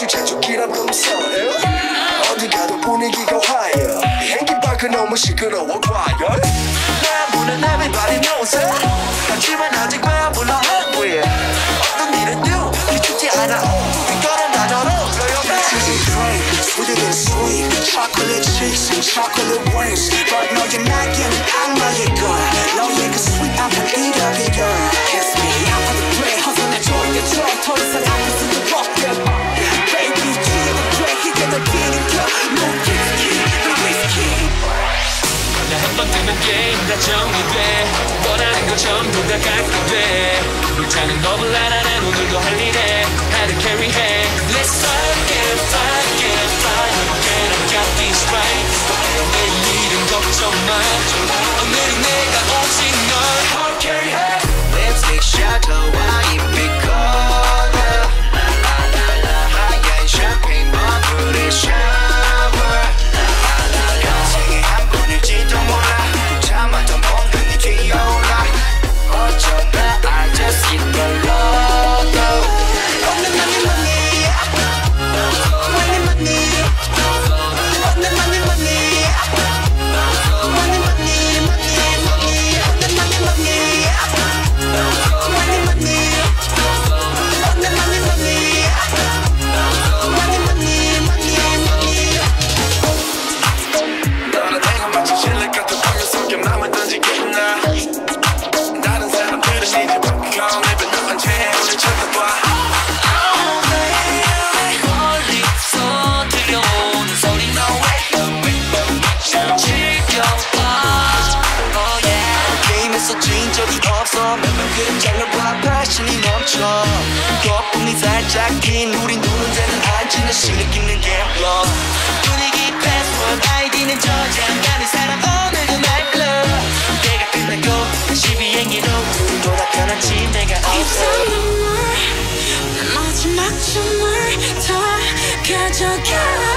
주체적이란 음성 어디 가도 분위기가 화해요 행기 밖은 너무 시끄러워 과연 나 문은 everybody knows it 하지만 아직 왜 몰라 hungry 어떤 일을 do 미치지 않아 이거는 나저로 Sweet, chocolate cheeks and chocolate wings. But no, you're not getting out my gun. No, you're sweet, I'm a leader, leader. Kiss me, I'm a 한번 뜨면 게임 다 정리돼. 원하는 거 전부 다 갖게 돼. 불타는 법을 알아내 오늘도 할 일에 그림장을 봐 패션이 넘쳐 거품이 살짝 긴 우린 노는 데는 앉지는 시리끼는 갬블러 분위기 패스워드 아이디는 저장. 가는 사람 오늘도 날 클럽 내가 끝나고 다시 비행기로 돌아가는 침대가 없어. 내 마지막 춤을 다 가져가